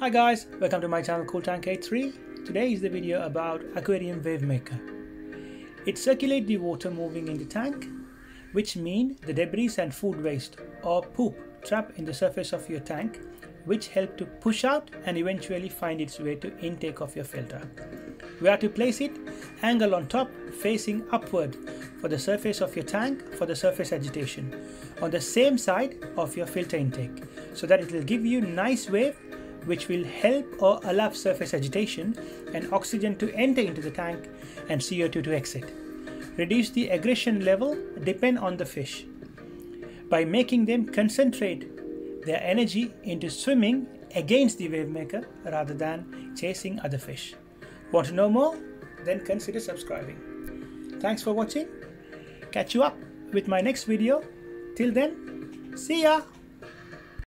Hi guys, welcome to my channel Cool Tank 83. Today is the video about Aquarium Wave Maker. It circulates the water moving in the tank, which mean the debris and food waste or poop trapped in the surface of your tank, which help to push out and eventually find its way to intake of your filter. We are to place it angle on top facing upward for the surface of your tank for the surface agitation on the same side of your filter intake so that it will give you nice wave which will help or allow surface agitation and oxygen to enter into the tank and CO2 to exit. Reduce the aggression level depend on the fish by making them concentrate their energy into swimming against the wave maker rather than chasing other fish. Want to know more? Then consider subscribing. Thanks for watching. Catch you up with my next video. Till then, see ya!